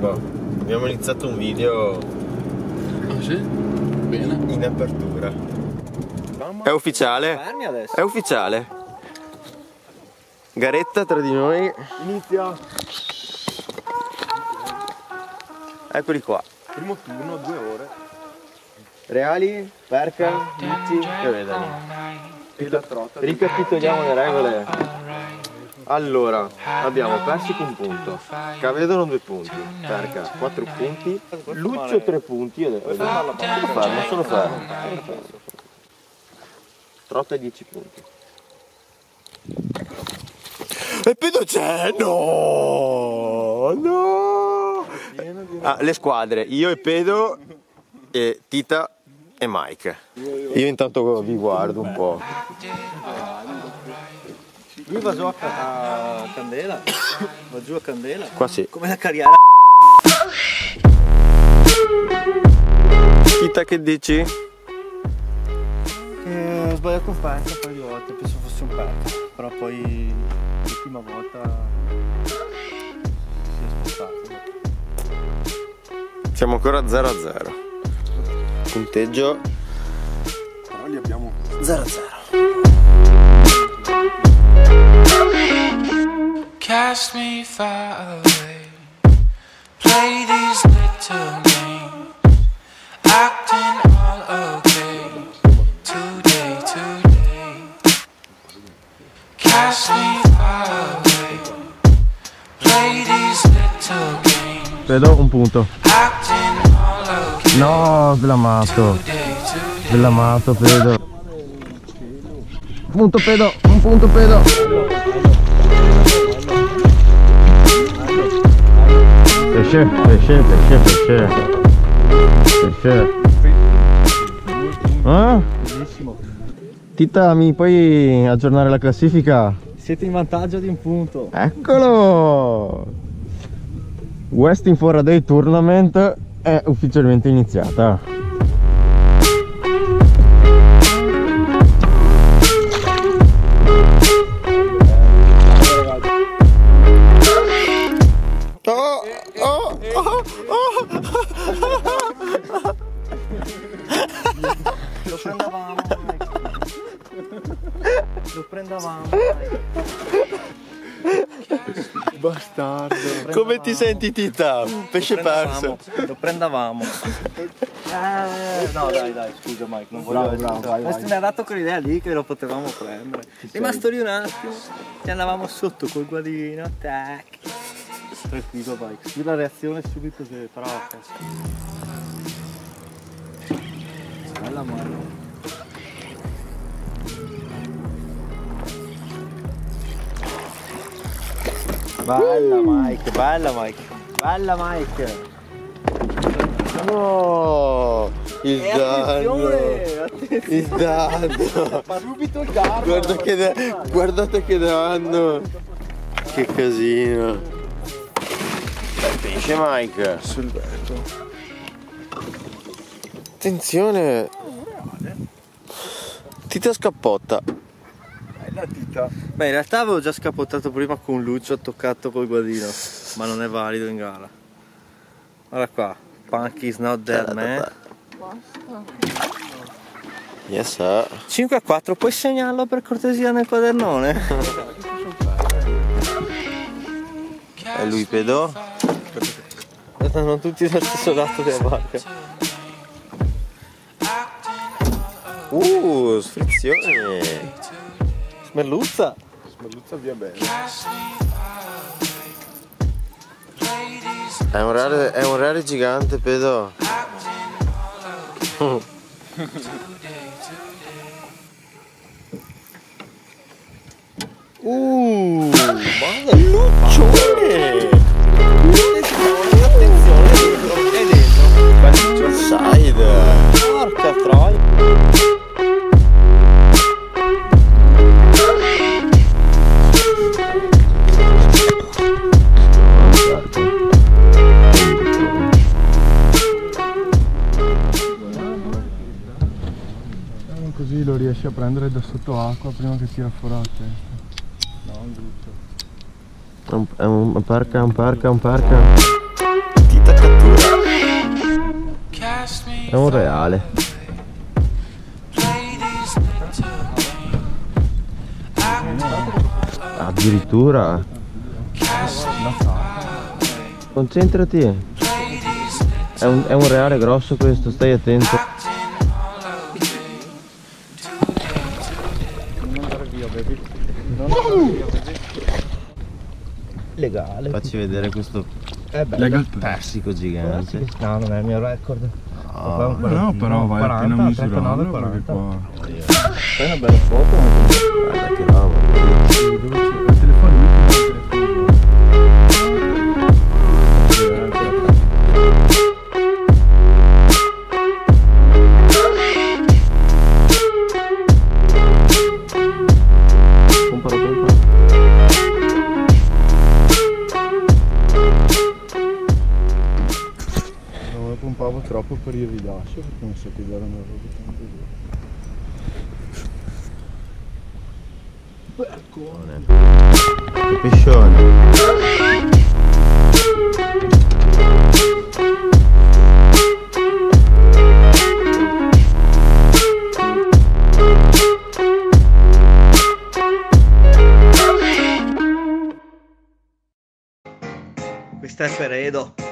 Boh, abbiamo iniziato un video Ah sì? Bene. in apertura. È ufficiale? È ufficiale. Garetta tra di noi. Inizia. Eccoli qua. Primo turno, due ore. Reali, perca, Vici e vedani. E la trota. Ricapitoliamo le regole. Allora, abbiamo persi con un punto, Cavedono due punti, Perca quattro punti, Luccio tre punti, io devo sono fermo, sono fermo. Trotta 10 punti. E Pedo c'è! No! No! Ah, le squadre, io e Pedo e Tita e Mike. Io intanto vi guardo un po'. Lui va giù a, a Candela. Va giù a Candela. Qua sì. Come la carriera. Tita che dici? Che ho sbagliato un pezzo un paio di volte, penso fosse un pezzo. Però poi l'ultima volta si è spostato. Siamo ancora 0 a 0. Punteggio Però li abbiamo 0 a 0. Cast me far away. Play these little games. Acting all okay. Today, today. Cast me far away. Play these little games. Vedo un punto. Okay. No, blamato. Blamato, Pedo. Punto Pedo, un punto Pedo. Pesce, pesce, pesce, pesce. Pesce. Ah? Bellissimo. Tita, mi puoi aggiornare la classifica? Siete in vantaggio di un punto. Eccolo! Westin for Day Tournament è ufficialmente iniziata. Prendavamo. Lo prendavamo. bastardo. Come ti senti Tita? Pesce perso. Lo prendavamo. Eh, no dai dai scusa Mike, non voglio Bravo, bravo, vai, vai. mi ha dato quell'idea lì che lo potevamo prendere. Rimasto lì un attimo, ci andavamo sotto col guadino, tac. Tranquillo Mike, qui la reazione subito la festa. Bella mano. Bella Mike, bella Mike, bella Mike. No, il E danno. attenzione, attenzione. Il danno. Ma subito il carro. Guarda che da- guardate che danno. Che casino. Bel pesce Mike. Sul vetro. Attenzione. Tita scappotta. Dita. Beh, in realtà avevo già scappottato prima con Lucio toccato col guadino, ma non è valido in gara. Guarda qua, Punky is not dead man. Yes sir. 5 a 4, puoi segnarlo per cortesia nel quadernone? E lui pedò. non tutti dallo stesso lato della barca. Uh, sfrizione. Smerluzza! Smerluzza via bene. È un rare, è un rare gigante, pedo. Uh! Luccione! Riesci a prendere da sotto acqua prima che tira fuori la testa. No, un brutto. È un, un parca, un parca, un parca. È un reale. Addirittura. Concentrati. È un, è un reale grosso questo, stai attento. Legale. Facci vedere questo Eh beh. Legal persico gigante. No, non è il mio record. Ah, No, però vai 40, appena misurarlo 39, perché 40. qua... Fai una bella foto. guarda che roba. Per il rilascio perché non so che dare una roba tanto Che pescione. Questa è per Edo. Questa è per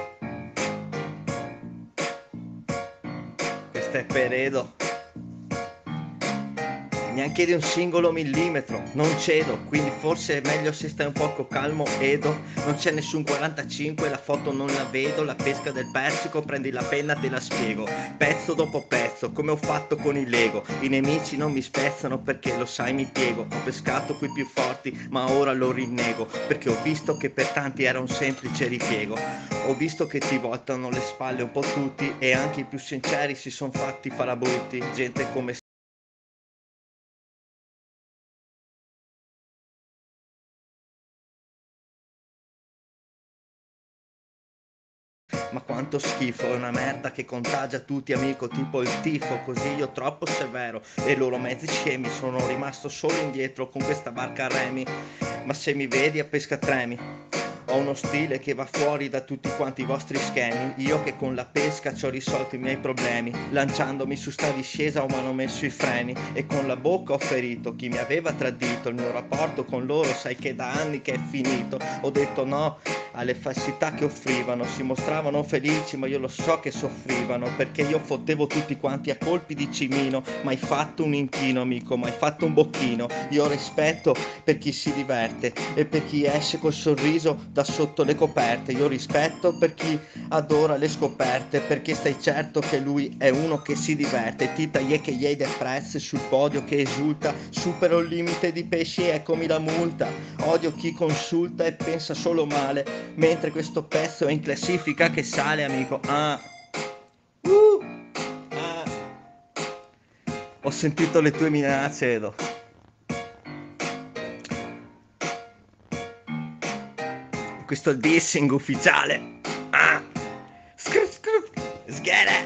Edo. Neanche di un singolo millimetro, non cedo, quindi forse è meglio se stai un poco calmo, Edo. Non c'è nessun 45, la foto non la vedo, la pesca del persico, prendi la penna te la spiego. Pezzo dopo pezzo, come ho fatto con il Lego. I nemici non mi spezzano perché lo sai mi piego. Ho pescato qui più forti, ma ora lo rinnego, perché ho visto che per tanti era un semplice ripiego. Ho visto che ti voltano le spalle un po' tutti e anche i più sinceri si sono fatti farabutti. Gente come Ma quanto schifo, è una merda che contagia tutti amico, tipo il tifo, così io troppo severo. E loro mezzi scemi, sono rimasto solo indietro con questa barca a remi, ma se mi vedi a pesca tremi. Ho uno stile che va fuori da tutti quanti i vostri schemi, io che con la pesca ci ho risolto i miei problemi, lanciandomi su sta discesa ho mano messo i freni. E con la bocca ho ferito chi mi aveva tradito, il mio rapporto con loro sai che da anni che è finito, ho detto no alle falsità che offrivano, si mostravano felici ma io lo so che soffrivano perché io fottevo tutti quanti a colpi di cimino, mai fatto un inchino amico, mai fatto un bocchino, io rispetto per chi si diverte e per chi esce col sorriso da sotto le coperte, io rispetto per chi adora le scoperte perché stai certo che lui è uno che si diverte, tita ye che ye depresse sul podio che esulta, supero il limite di pesci eccomi la multa, odio chi consulta e pensa solo male, mentre questo pezzo è in classifica che sale amico, ah. Uh. Ah. Ho sentito le tue minacce Edo. Questo dissing ufficiale. Ah. Scru, scru. Sghere.